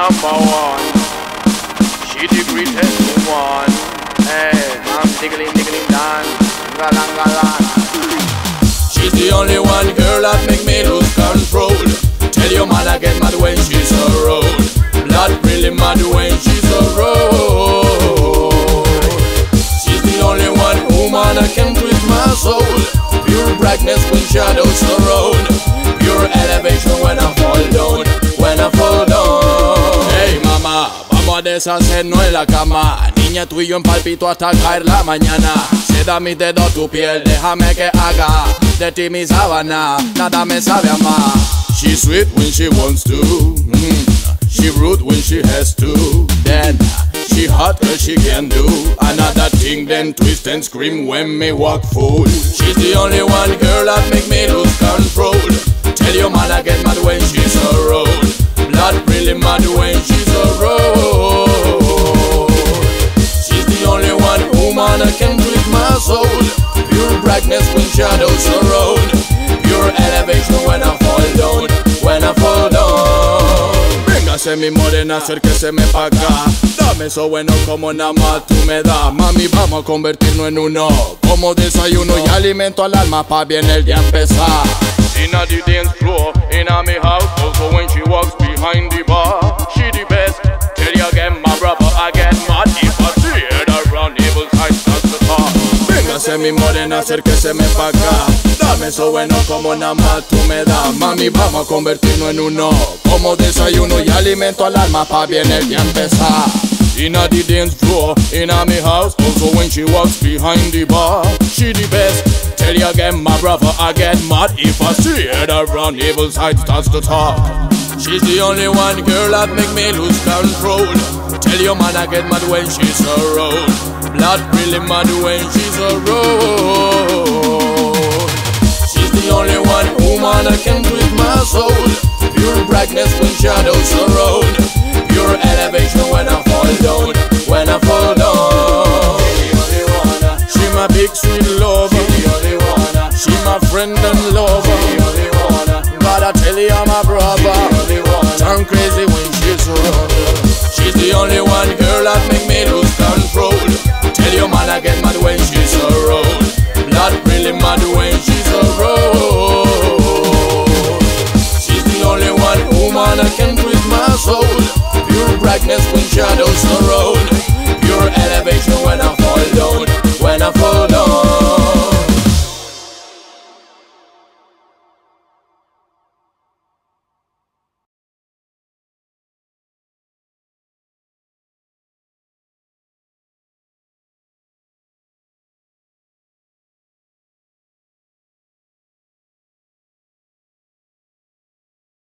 number one. She the greatest one. Hey, I'm diggling, diggling, dance. Galang, galang. She's the only one girl that make me lose control. Tell your man I get mad when she's around. Blood really mad when she's around. She's the only one woman I can twist my soul. Pure brightness when shadows. Mama, vamos a deshacernos en la cama. Niña, tú y yo en palpito hasta caer la mañana. Se da mis dedos tu piel, déjame que haga de ti mi sábana. Nada me sabe a más. She's sweet when she wants to. Mm. She rude when she has to. Then she hot as she can do. Another thing, then twist and scream when me walk full. She's the only one girl that make me Pure brightness when shadows surround. Pure elevation when I fall down. When I fall down. Véngase mi morena, acérqueseme pa' acá. Dame eso bueno como nada más tú me das. Mami, vamos a convertirnos en uno. Como desayuno y alimento al alma pa' bien el día empezar. Inna the dance floor, inna me house. Also when she walks behind the bar, Véngase mi morena, acérqueseme pa' acá. Dame eso bueno como nada más tú me das. Mami, vamos a convertirnos en uno. Como desayuno y alimento al alma pa' bien el día empezar. Inna the dance floor, inna me house. Also when she walks behind the bar, she the best. Tell you again, my brother, I get mad if I see her around evil side starts to talk. She's the only one girl that make me lose control. Tell your man I get mad when she's around. Blood really mad when she's around. She's the only one woman I can breathe my soul. Pure brightness when shadows surround. Pure elevation I get mad when she's around. Blood really mad when she's around. She's the only one woman I can with my soul. Pure brightness when shadows surround.